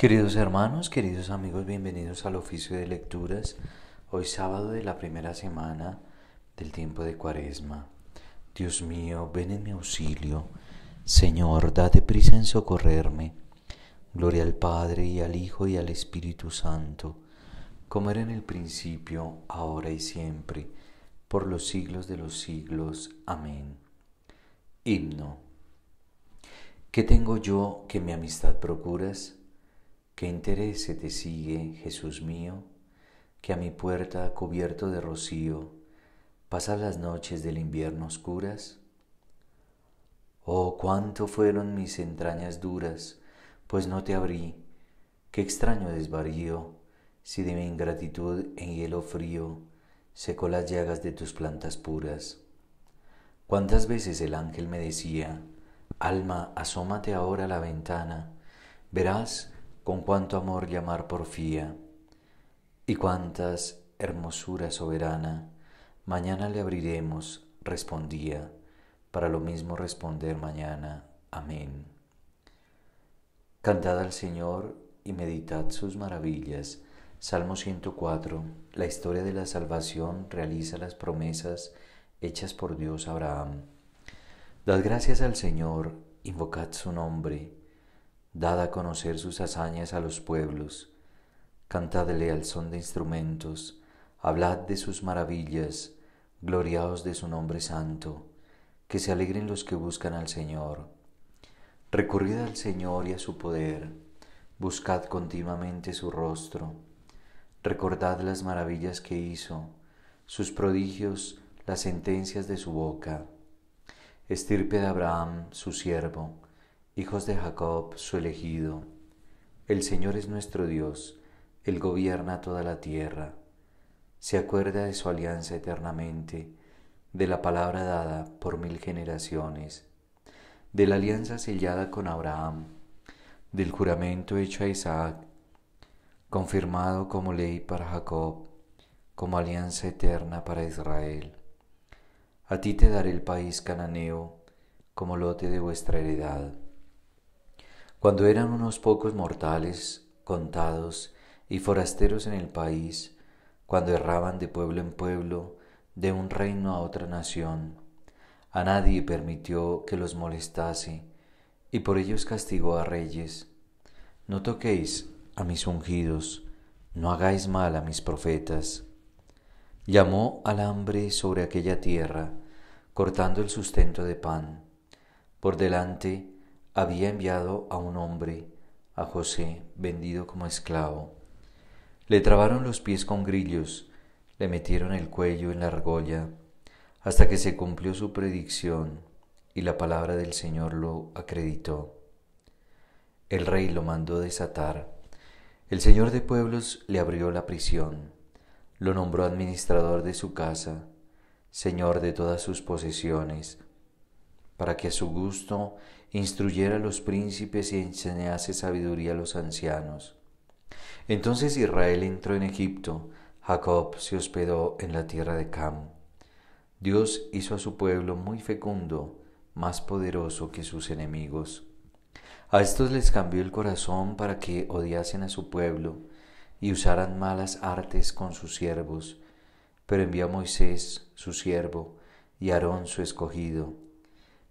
Queridos hermanos, queridos amigos, bienvenidos al oficio de lecturas. Hoy sábado de la primera semana del tiempo de Cuaresma. Dios mío, ven en mi auxilio. Señor, date prisa en socorrerme. Gloria al Padre y al Hijo y al Espíritu Santo, como era en el principio, ahora y siempre, por los siglos de los siglos. Amén. Himno. ¿Qué tengo yo que mi amistad procuras? ¿Qué interés se te sigue, Jesús mío, que a mi puerta cubierto de rocío pasas las noches del invierno oscuras? Oh, cuánto fueron mis entrañas duras, pues no te abrí. Qué extraño desvarío, si de mi ingratitud en hielo frío secó las llagas de tus plantas puras. Cuántas veces el ángel me decía, Alma, asómate ahora a la ventana, verás con cuánto amor llamar porfía, y cuántas hermosura soberana, mañana le abriremos, respondía, para lo mismo responder mañana. Amén. Cantad al Señor y meditad sus maravillas. Salmo 104. La historia de la salvación realiza las promesas hechas por Dios a Abraham. Dad gracias al Señor, invocad su nombre Dad a conocer sus hazañas a los pueblos, cantadle al son de instrumentos, hablad de sus maravillas, gloriaos de su nombre santo, que se alegren los que buscan al Señor. Recurrid al Señor y a su poder, buscad continuamente su rostro, recordad las maravillas que hizo, sus prodigios, las sentencias de su boca. Estirpe de Abraham, su siervo, hijos de Jacob, su elegido. El Señor es nuestro Dios, Él gobierna toda la tierra. Se acuerda de su alianza eternamente, de la palabra dada por mil generaciones, de la alianza sellada con Abraham, del juramento hecho a Isaac, confirmado como ley para Jacob, como alianza eterna para Israel. A ti te daré el país cananeo como lote de vuestra heredad. Cuando eran unos pocos mortales, contados y forasteros en el país, cuando erraban de pueblo en pueblo, de un reino a otra nación, a nadie permitió que los molestase, y por ellos castigó a reyes. No toquéis a mis ungidos, no hagáis mal a mis profetas. Llamó al hambre sobre aquella tierra, cortando el sustento de pan. Por delante había enviado a un hombre, a José, vendido como esclavo. Le trabaron los pies con grillos, le metieron el cuello en la argolla, hasta que se cumplió su predicción y la palabra del Señor lo acreditó. El rey lo mandó desatar. El Señor de pueblos le abrió la prisión, lo nombró administrador de su casa, Señor de todas sus posesiones, para que a su gusto instruyera a los príncipes y enseñase sabiduría a los ancianos. Entonces Israel entró en Egipto, Jacob se hospedó en la tierra de Cam. Dios hizo a su pueblo muy fecundo, más poderoso que sus enemigos. A estos les cambió el corazón para que odiasen a su pueblo y usaran malas artes con sus siervos, pero envió a Moisés, su siervo, y Aarón, su escogido,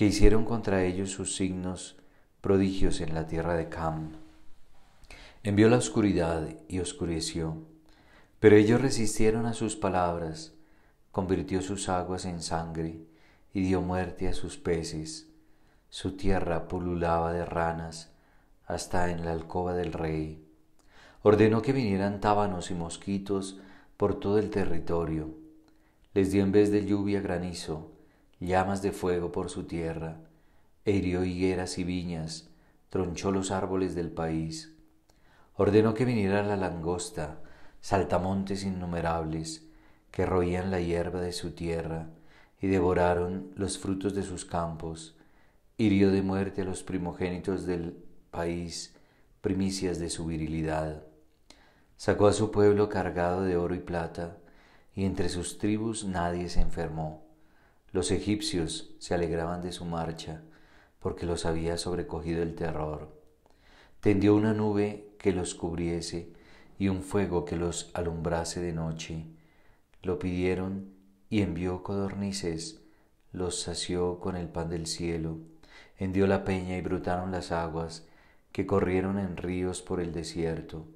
que hicieron contra ellos sus signos prodigios en la tierra de Cam. Envió la oscuridad y oscureció, pero ellos resistieron a sus palabras, convirtió sus aguas en sangre y dio muerte a sus peces. Su tierra pululaba de ranas hasta en la alcoba del rey. Ordenó que vinieran tábanos y mosquitos por todo el territorio. Les dio en vez de lluvia granizo llamas de fuego por su tierra, e hirió higueras y viñas, tronchó los árboles del país. Ordenó que viniera la langosta, saltamontes innumerables, que roían la hierba de su tierra y devoraron los frutos de sus campos. Hirió de muerte a los primogénitos del país, primicias de su virilidad. Sacó a su pueblo cargado de oro y plata, y entre sus tribus nadie se enfermó. Los egipcios se alegraban de su marcha, porque los había sobrecogido el terror. Tendió una nube que los cubriese y un fuego que los alumbrase de noche. Lo pidieron y envió codornices, los sació con el pan del cielo, hendió la peña y brotaron las aguas que corrieron en ríos por el desierto,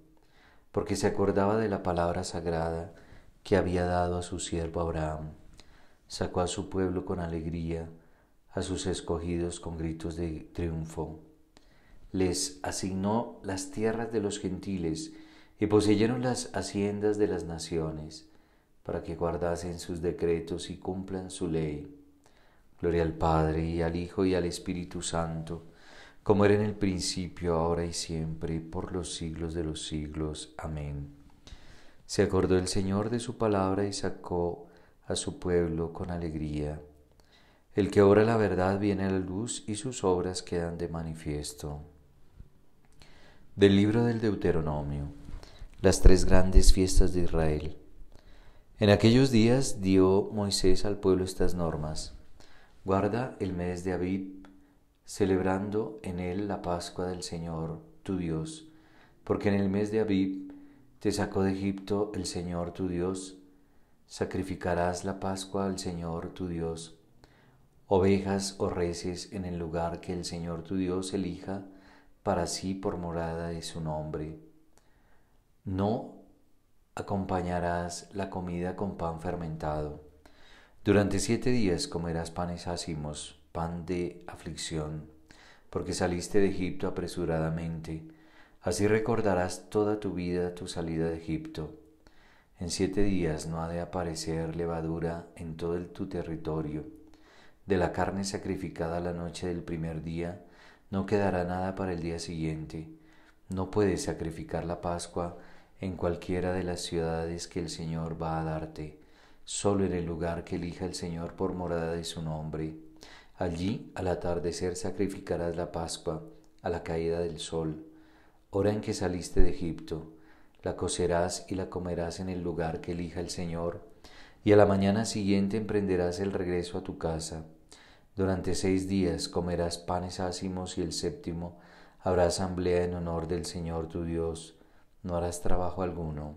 porque se acordaba de la palabra sagrada que había dado a su siervo Abraham. Sacó a su pueblo con alegría, a sus escogidos con gritos de triunfo. Les asignó las tierras de los gentiles y poseyeron las haciendas de las naciones, para que guardasen sus decretos y cumplan su ley. Gloria al Padre y al Hijo y al Espíritu Santo, como era en el principio, ahora y siempre, por los siglos de los siglos. Amén. Se acordó el Señor de su palabra y sacó a su pueblo con alegría. El que obra la verdad viene a la luz y sus obras quedan de manifiesto. Del libro del Deuteronomio las tres grandes fiestas de Israel. En aquellos días dio Moisés al pueblo estas normas. Guarda el mes de Abib, celebrando en él la Pascua del Señor, tu Dios, porque en el mes de Abib te sacó de Egipto el Señor tu Dios. Sacrificarás la Pascua al Señor tu Dios. Ovejas o reces en el lugar que el Señor tu Dios elija para sí por morada de su nombre no acompañarás la comida con pan fermentado. Durante siete días comerás panes ácimos, pan de aflicción, porque saliste de Egipto apresuradamente. Así recordarás toda tu vida tu salida de Egipto. En siete días no ha de aparecer levadura en todo el, tu territorio. De la carne sacrificada la noche del primer día, no quedará nada para el día siguiente. No puedes sacrificar la Pascua en cualquiera de las ciudades que el Señor va a darte, solo en el lugar que elija el Señor por morada de su nombre. Allí al atardecer sacrificarás la Pascua a la caída del sol, hora en que saliste de Egipto. La cocerás y la comerás en el lugar que elija el Señor, y a la mañana siguiente emprenderás el regreso a tu casa. Durante seis días comerás panes ácimos y el séptimo habrá asamblea en honor del Señor tu Dios no harás trabajo alguno.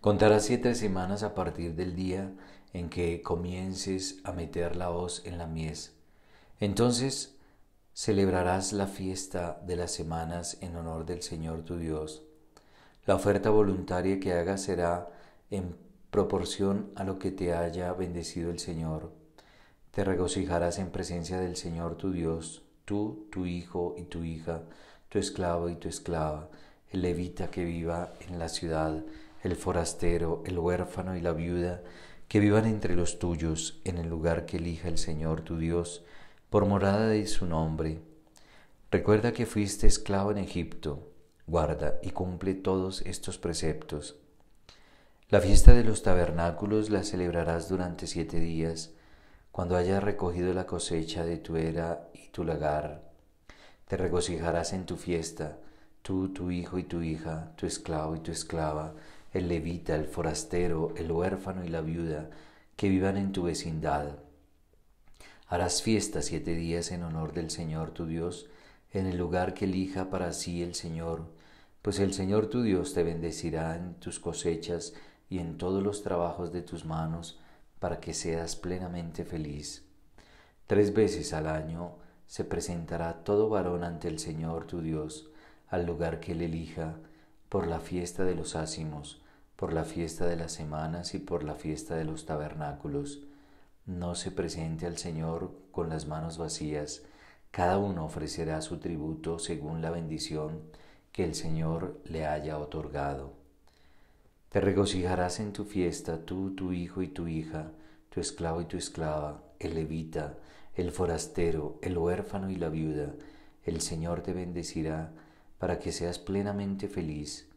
Contarás siete semanas a partir del día en que comiences a meter la hoz en la mies. Entonces celebrarás la fiesta de las semanas en honor del Señor tu Dios. La oferta voluntaria que hagas será en proporción a lo que te haya bendecido el Señor. Te regocijarás en presencia del Señor tu Dios, tú, tu hijo y tu hija, tu esclavo y tu esclava, el levita que viva en la ciudad, el forastero, el huérfano y la viuda, que vivan entre los tuyos en el lugar que elija el Señor tu Dios, por morada de su nombre. Recuerda que fuiste esclavo en Egipto, guarda y cumple todos estos preceptos. La fiesta de los tabernáculos la celebrarás durante siete días, cuando hayas recogido la cosecha de tu era y tu lagar. Te regocijarás en tu fiesta, tú, tu hijo y tu hija, tu esclavo y tu esclava, el levita, el forastero, el huérfano y la viuda, que vivan en tu vecindad. Harás fiesta siete días en honor del Señor tu Dios, en el lugar que elija para sí el Señor, pues el Señor tu Dios te bendecirá en tus cosechas y en todos los trabajos de tus manos, para que seas plenamente feliz. Tres veces al año se presentará todo varón ante el Señor tu Dios, al lugar que él elija, por la fiesta de los ácimos, por la fiesta de las semanas y por la fiesta de los tabernáculos. No se presente al Señor con las manos vacías, cada uno ofrecerá su tributo según la bendición que el Señor le haya otorgado. Te regocijarás en tu fiesta, tú, tu hijo y tu hija, tu esclavo y tu esclava, el levita, el forastero, el huérfano y la viuda. El Señor te bendecirá para que seas plenamente feliz.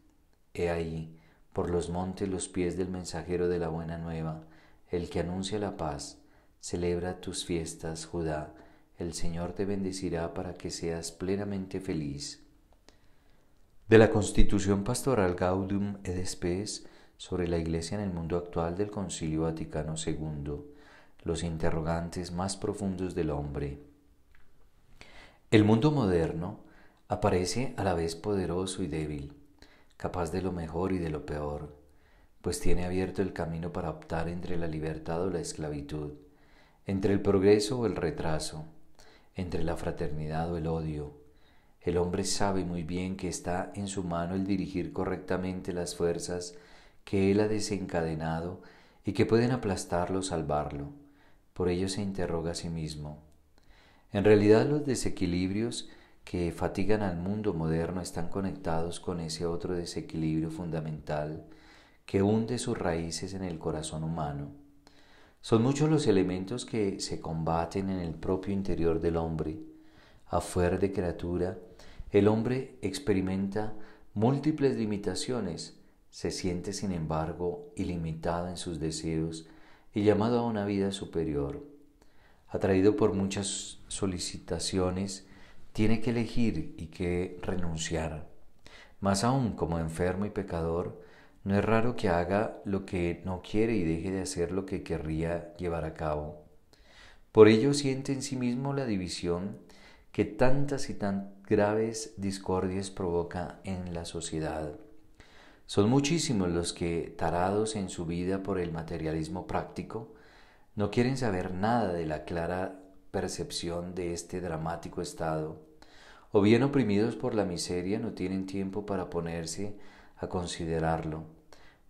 He ahí, por los montes los pies del mensajero de la buena nueva, el que anuncia la paz. Celebra tus fiestas, Judá. El Señor te bendecirá para que seas plenamente feliz. De la Constitución Pastoral Gaudium et Spes sobre la Iglesia en el mundo actual del Concilio Vaticano II, los interrogantes más profundos del hombre. El mundo moderno Aparece a la vez poderoso y débil, capaz de lo mejor y de lo peor, pues tiene abierto el camino para optar entre la libertad o la esclavitud, entre el progreso o el retraso, entre la fraternidad o el odio. El hombre sabe muy bien que está en su mano el dirigir correctamente las fuerzas que él ha desencadenado y que pueden aplastarlo o salvarlo. Por ello se interroga a sí mismo. En realidad los desequilibrios que fatigan al mundo moderno están conectados con ese otro desequilibrio fundamental que hunde sus raíces en el corazón humano. Son muchos los elementos que se combaten en el propio interior del hombre. A fuer de criatura, el hombre experimenta múltiples limitaciones, se siente sin embargo ilimitado en sus deseos y llamado a una vida superior. Atraído por muchas solicitaciones, tiene que elegir y que renunciar. Más aún, como enfermo y pecador, no es raro que haga lo que no quiere y deje de hacer lo que querría llevar a cabo. Por ello siente en sí mismo la división que tantas y tan graves discordias provoca en la sociedad. Son muchísimos los que, tarados en su vida por el materialismo práctico, no quieren saber nada de la clara percepción de este dramático estado, o bien oprimidos por la miseria no tienen tiempo para ponerse a considerarlo.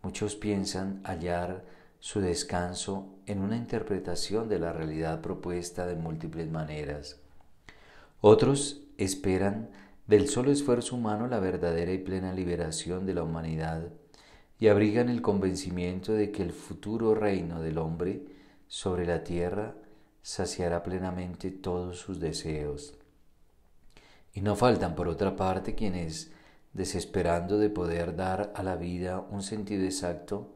Muchos piensan hallar su descanso en una interpretación de la realidad propuesta de múltiples maneras. Otros esperan del solo esfuerzo humano la verdadera y plena liberación de la humanidad y abrigan el convencimiento de que el futuro reino del hombre sobre la tierra saciará plenamente todos sus deseos. Y no faltan, por otra parte, quienes, desesperando de poder dar a la vida un sentido exacto,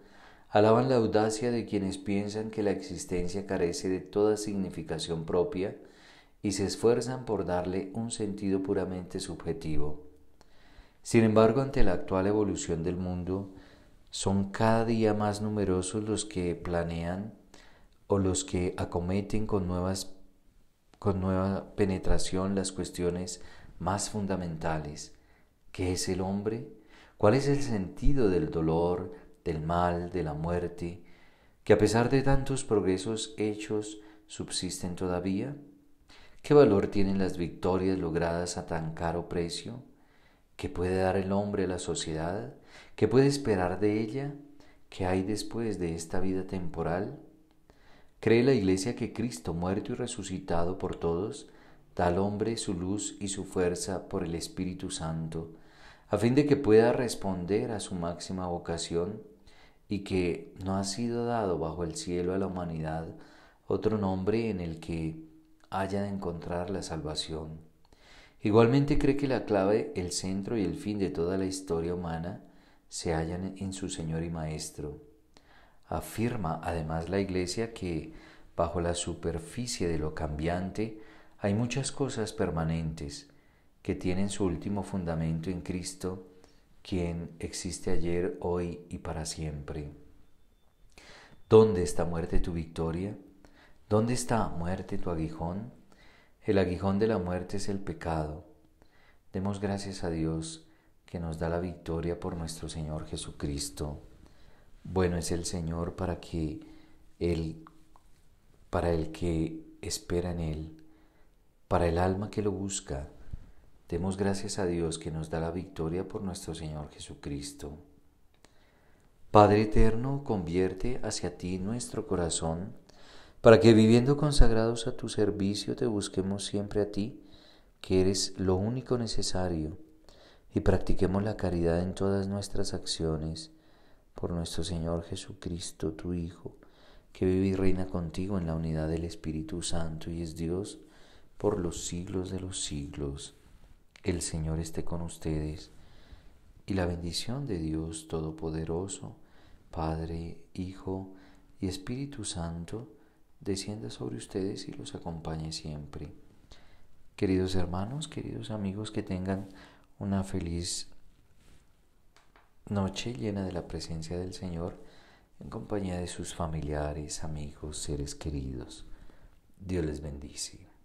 alaban la audacia de quienes piensan que la existencia carece de toda significación propia y se esfuerzan por darle un sentido puramente subjetivo. Sin embargo, ante la actual evolución del mundo, son cada día más numerosos los que planean o los que acometen con, nuevas, con nueva penetración las cuestiones más fundamentales. ¿Qué es el hombre? ¿Cuál es el sentido del dolor, del mal, de la muerte, que a pesar de tantos progresos hechos subsisten todavía? ¿Qué valor tienen las victorias logradas a tan caro precio? ¿Qué puede dar el hombre a la sociedad? ¿Qué puede esperar de ella? ¿Qué hay después de esta vida temporal? ¿Cree la Iglesia que Cristo, muerto y resucitado por todos, da al hombre su luz y su fuerza por el Espíritu Santo, a fin de que pueda responder a su máxima vocación y que no ha sido dado bajo el cielo a la humanidad otro nombre en el que haya de encontrar la salvación? Igualmente cree que la clave, el centro y el fin de toda la historia humana se hallan en su Señor y Maestro. Afirma además la Iglesia que bajo la superficie de lo cambiante hay muchas cosas permanentes que tienen su último fundamento en Cristo, quien existe ayer, hoy y para siempre. ¿Dónde está muerte tu victoria? ¿Dónde está muerte tu aguijón? El aguijón de la muerte es el pecado. Demos gracias a Dios que nos da la victoria por nuestro Señor Jesucristo. Bueno es el Señor para que él, para el que espera en él, para el alma que lo busca. Demos gracias a Dios que nos da la victoria por nuestro Señor Jesucristo. Padre eterno, convierte hacia ti nuestro corazón, para que viviendo consagrados a tu servicio te busquemos siempre a ti, que eres lo único necesario, y practiquemos la caridad en todas nuestras acciones por nuestro Señor Jesucristo, tu Hijo, que vive y reina contigo en la unidad del Espíritu Santo y es Dios por los siglos de los siglos. El Señor esté con ustedes y la bendición de Dios Todopoderoso, Padre, Hijo y Espíritu Santo, descienda sobre ustedes y los acompañe siempre. Queridos hermanos, queridos amigos, que tengan una feliz noche llena de la presencia del Señor en compañía de sus familiares, amigos, seres queridos. Dios les bendice.